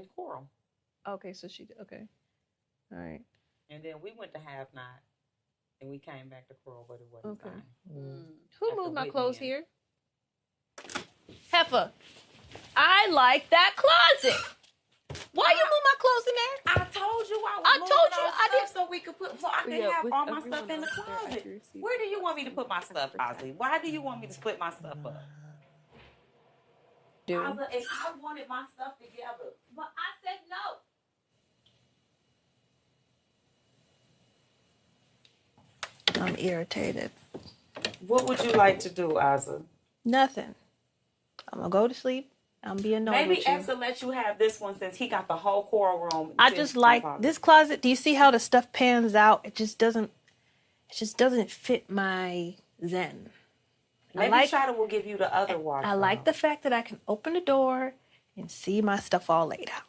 in Coral. Okay, so she okay. All right. And then we went to Half Knot, and we came back to Coral, but it wasn't Okay. time. Hmm. Who At the moved my clothes Inn. here? Heifer. I like that closet. Why you move my clothes in there? I told you I was I moving told you our I stuff did- so we could put so I could Yeah, have all my stuff in the closet. accuracy. Where do you want me to put my stuff, Ozzy? Why do you want me to split my stuff up? Do. Ozzy, if I wanted my stuff together, But I said no. I'm irritated. what would you like to do, Ozzy? Nothing. I'm gonna go to sleep. I'm being annoyed Maybe with you. Exa let you have this one since he got the whole coral room. I just like closet. this closet. Do you see how the stuff pans out? It just doesn't. It just doesn't fit my zen. Maybe I like. Shadow will give you the other wardrobe. I like the fact that I can open the door and see my stuff all laid out.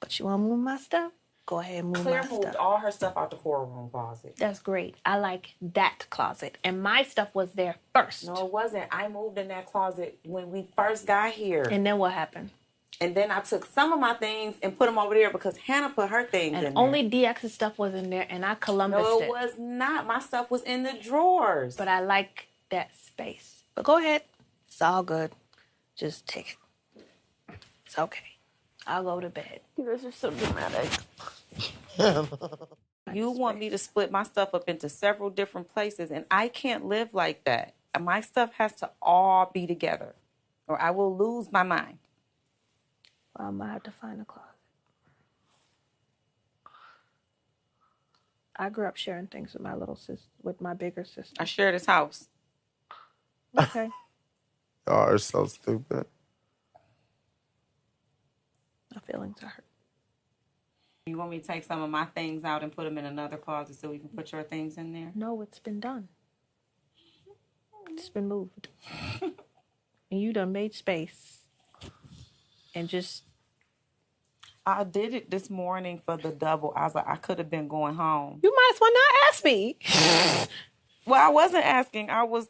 But you want to move my stuff? Go ahead and move Claire my moved stuff. all her stuff out the coral room closet. That's great. I like that closet, and my stuff was there first. No, it wasn't. I moved in that closet when we first got here. And then what happened? And then I took some of my things and put them over there because Hannah put her things And in only DX's stuff was in there, and I. Columbus No, it. it was not. My stuff was in the drawers. But I like that space. But go ahead. It's all good. Just take it. It's okay. I'll go to bed. You guys are so dramatic. you want me to split my stuff up into several different places, and I can't live like that. My stuff has to all be together, or I will lose my mind. Well, I'm gonna have to find a closet. I grew up sharing things with my little sister, with my bigger sister. I share this house. Okay. Y'all are so stupid. my feelings are hurt. You want me to take some of my things out and put them in another closet so we can put your things in there? No, it's been done. It's been moved. and you done made space. And just I did it this morning for the double. I was like, I could have been going home. you might as well not ask me. Well, I wasn't asking. I was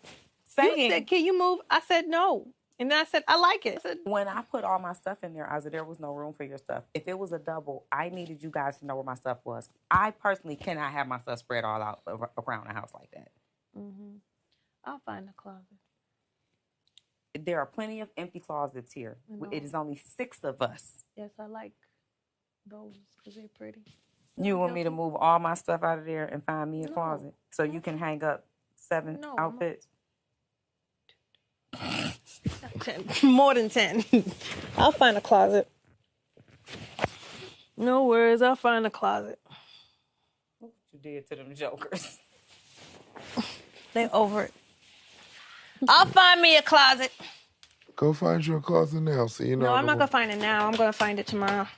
You said, "Can you move?" I said no, and then I said, "I like it." I said, when I put all my stuff in there, I said there was no room for your stuff. If it was a double, I needed you guys to know where my stuff was. I personally cannot have my stuff spread all out around the house like that. Mm-hmm. "I'll find a closet." There are plenty of empty closets here. It is only six of us. Yes, I like those because they're pretty. You want me to move all my stuff out of there and find me a No. closet so you can hang up seven No, outfits? Ten. More than ten. I'll find a closet. No worries. I'll find a closet. What you did to them jokers? They over it. I'll find me a closet. Go find your closet now so you know. No, I'm not gonna find it now. I'm gonna find it tomorrow.